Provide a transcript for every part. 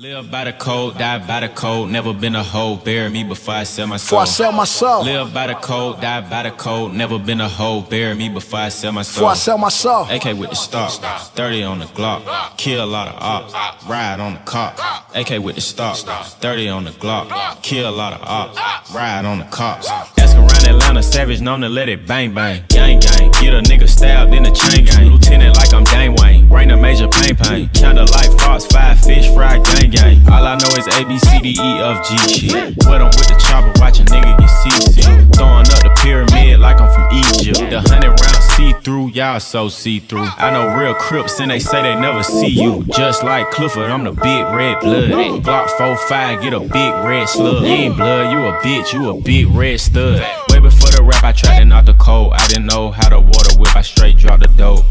Live by the code, die by the code. Never been a hoe. Bury me before I sell my Before I sell my soul. Live by the code, die by the code. Never been a hoe. Bury me before I sell my soul. Before I sell my soul. AK with the stock, 30 on the Glock, kill a lot of ops, ride on the cop. AK with the stock, 30 on the Glock, kill a lot of ops, ride on the cops. Ask around Atlanta, savage known to let it bang bang. Gang gang, get a nigga stabbed in the chain gang. Lieutenant like I'm Dane know is A B C D E F G shit. But I'm with the chopper, watch a nigga get CC. Throwing up the pyramid like I'm from Egypt. The hundred round see through, y'all so see through. I know real crips and they say they never see you. Just like Clifford, I'm the big red blood. Glock 45, get a big red slug. You ain't blood, you a bitch, you a big red stud. Way before the rap, I tried to knock the cold. I didn't know how to water whip, I straight dropped the dope.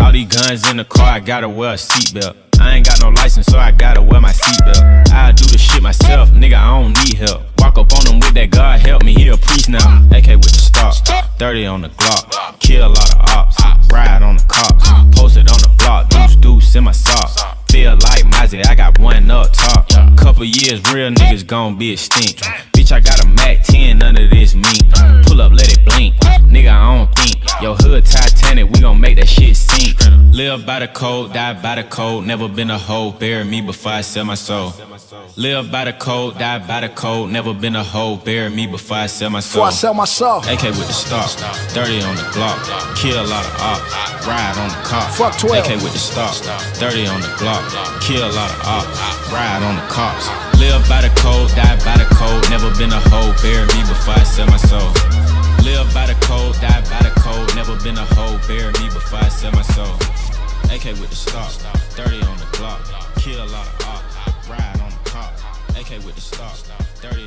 All these guns in the car, I gotta wear a seatbelt. I ain't got no license, so I gotta wear my seatbelt. I do the shit myself, nigga, I don't need help. Walk up on him with that God help me, he a priest now. AK with the stock, 30 on the Glock, kill a lot of ops, ride on the cops, posted on the block, deuce deuce in my socks. Feel like Mozzy, I got one up top. Couple years, real niggas gon' be extinct. Bitch, I got a Mac 10, none of this mean. Pull up, let it blink. Nigga, I don't think. Yo, hood Titanic, we gon' make that shit sink. Live by the code, die by the code. Never been a hoe, bury me before I sell my soul. Live by the code, die by the code. Never been a hoe, bury me before I sell my soul. Before I sell my soul. AK with the stock, 30 on the Glock, kill a lot of ops, ride on the cop. Fuck 12. AK with the stock, 30 on the Glock, kill a lot of ops, ride on the cops. Live by the code, die by the code, never been a hoe, bury me before I sell my soul. Live by the code, die been a hoe, bury me before I sell my soul. AK with the stock, 30 on the Glock, kill a lot of ops, ride on the cops. AK with the stock, 30